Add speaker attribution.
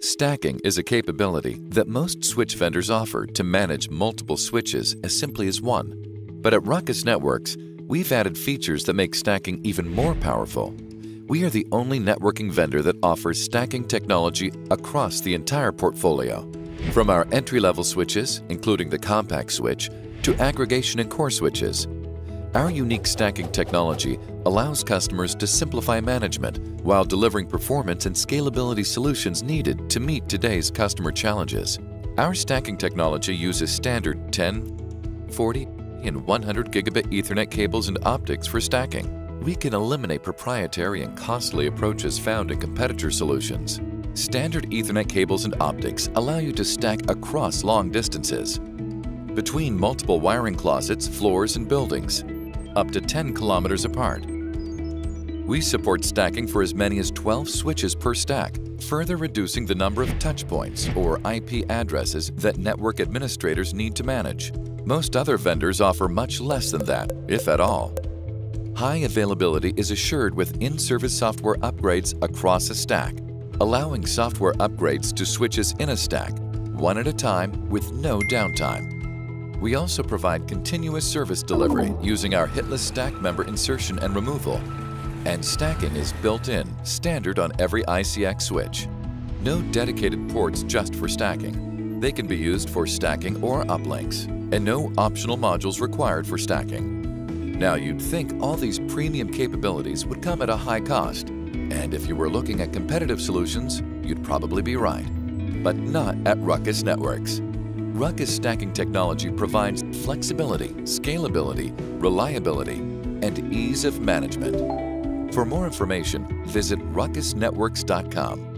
Speaker 1: Stacking is a capability that most switch vendors offer to manage multiple switches as simply as one. But at Ruckus Networks, we've added features that make stacking even more powerful. We are the only networking vendor that offers stacking technology across the entire portfolio. From our entry-level switches, including the compact switch, to aggregation and core switches, our unique stacking technology allows customers to simplify management while delivering performance and scalability solutions needed to meet today's customer challenges. Our stacking technology uses standard 10, 40, and 100 gigabit Ethernet cables and optics for stacking. We can eliminate proprietary and costly approaches found in competitor solutions. Standard Ethernet cables and optics allow you to stack across long distances, between multiple wiring closets, floors, and buildings, up to 10 kilometers apart. We support stacking for as many as 12 switches per stack, further reducing the number of touch points or IP addresses that network administrators need to manage. Most other vendors offer much less than that, if at all. High availability is assured with in-service software upgrades across a stack, allowing software upgrades to switches in a stack, one at a time with no downtime. We also provide continuous service delivery using our hitless stack member insertion and removal. And stacking is built in, standard on every ICX switch. No dedicated ports just for stacking. They can be used for stacking or uplinks, and no optional modules required for stacking. Now you'd think all these premium capabilities would come at a high cost, and if you were looking at competitive solutions, you'd probably be right. But not at Ruckus Networks. Ruckus stacking technology provides flexibility, scalability, reliability, and ease of management. For more information, visit ruckusnetworks.com.